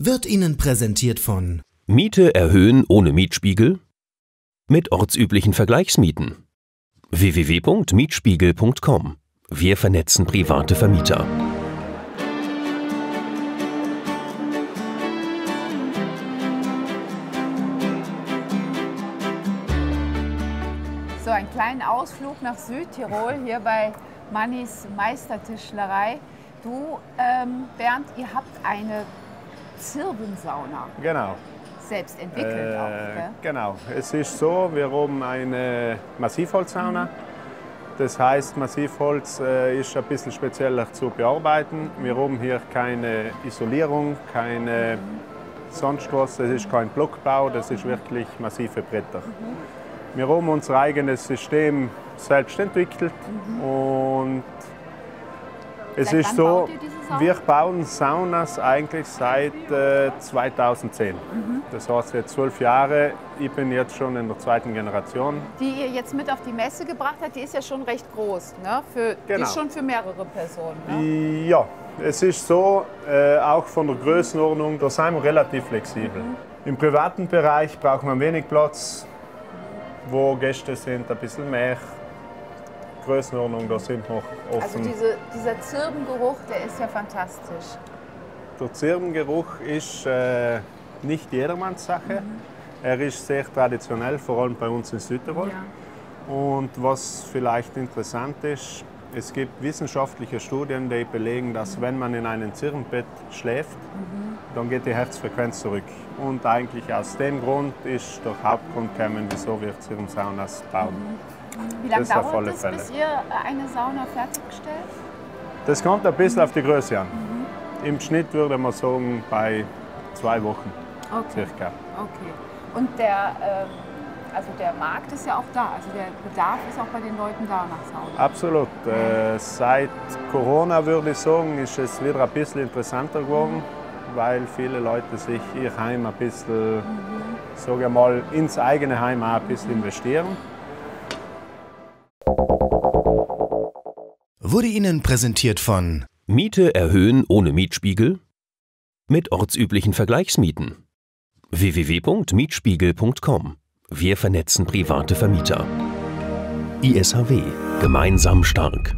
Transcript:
Wird Ihnen präsentiert von Miete erhöhen ohne Mietspiegel? Mit ortsüblichen Vergleichsmieten. www.mietspiegel.com. Wir vernetzen private Vermieter. So, einen kleinen Ausflug nach Südtirol hier bei Mannis Meistertischlerei. Du, ähm, Bernd, ihr habt eine Zirbensauna Genau. selbst entwickelt auch, Äh, gell? genau. Es ist so, wir haben eine Massivholzsauna. Das heißt, Massivholz äh, ist ein bisschen spezieller zu bearbeiten. Wir haben hier keine Isolierung, keine sonst was. Es ist kein Blockbau, das ist wirklich massive Bretter. Wir haben unser eigenes System selbst entwickelt und es Seit ist so, wir bauen Saunas eigentlich seit äh, 2010. Das heißt jetzt zwölf Jahre. Ich bin jetzt schon in der zweiten Generation. Die ihr jetzt mit auf die Messe gebracht habt, die ist ja schon recht groß. Ne? Für, Die Genau. ist schon für mehrere Personen. Ne? Ja, es ist so, äh, auch von der Größenordnung, da sind wir relativ flexibel. Im privaten Bereich braucht man wenig Platz, wo Gäste sind, ein bisschen mehr. Größenordnung, da sind wir offen. Also diese, dieser Zirbengeruch, der ist ja fantastisch. Der Zirbengeruch ist äh, nicht jedermanns Sache. Er ist sehr traditionell, vor allem bei uns in Südtirol. Und was vielleicht interessant ist, es gibt wissenschaftliche Studien, die belegen, dass wenn man in einem Zirbenbett schläft, dann geht die Herzfrequenz zurück. Und eigentlich aus dem Grund ist der Hauptgrund gekommen, wieso wir Zirbensaunas bauen. Wie lange Das dauert es, Fälle. bis ihr eine Sauna fertigstellt? Das kommt ein bisschen auf die Größe an. Im Schnitt würde man sagen, bei zwei Wochen Okay. circa. okay. Und der, ähm, also der Markt ist ja auch da. Also der Bedarf ist auch bei den Leuten da nach Sauna. Absolut. Äh, seit Corona würde ich sagen, ist es wieder ein bisschen interessanter geworden, weil viele Leute sich ihr Heim ein bisschen, sage ich mal, ins eigene Heim auch ein bisschen investieren. Wurde Ihnen präsentiert von Miete erhöhen ohne Mietspiegel? Mit ortsüblichen Vergleichsmieten. www.mietspiegel.com. Wir vernetzen private Vermieter. ISHW. Gemeinsam stark.